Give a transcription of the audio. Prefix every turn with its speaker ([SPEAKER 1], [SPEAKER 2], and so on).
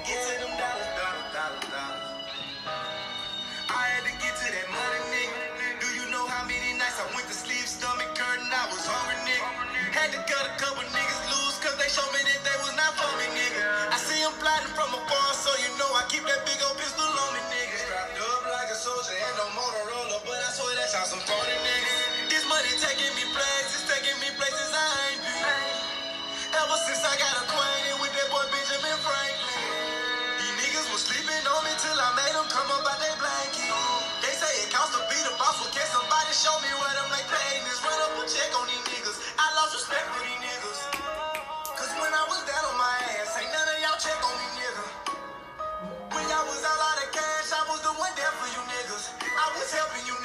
[SPEAKER 1] I had to get to that money, nigga. Do you know how many nights I went to sleep, stomach hurting, I was hungry, nigga. Had to cut a couple niggas loose, cause they showed me that they was not for me, nigga. I see them plotting from afar, so you know I keep that big old pistol on me, nigga. Strapped up like a soldier, and no Motorola, but I swear that's how some party, nigga. This money taking me places, taking me places I ain't been. Ever since I got a come up out they blanket. They say it counts to be the boss. Well, can somebody show me where to make payments? this? Run up a check on these niggas. I lost respect for these niggas. Cause when I was down on my ass, ain't none of y'all check on me, nigga. When y'all was all out of cash, I was the one there for you niggas. I was helping you